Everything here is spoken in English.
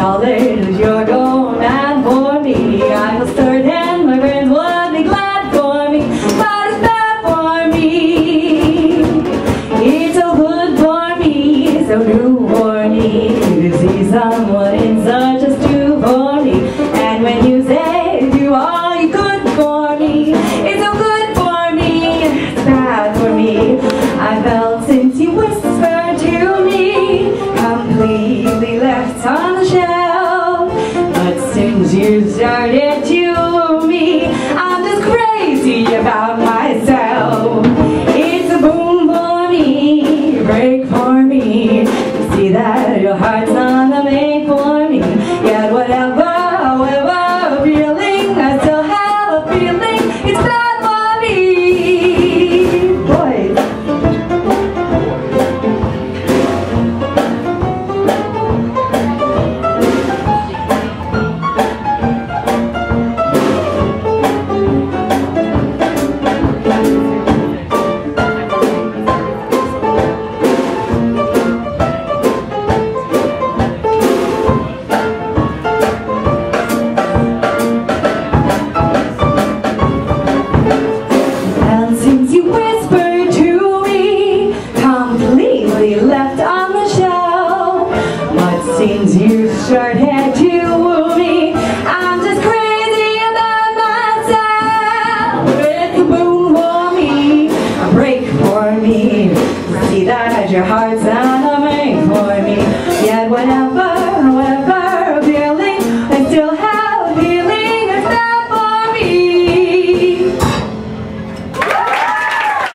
Hallelujah, you're going and for me I will serve. Cause darn it, you me? I'm just crazy about to me. I'm just crazy about myself. Break for me. See that your heart's on a for me. Yet whatever.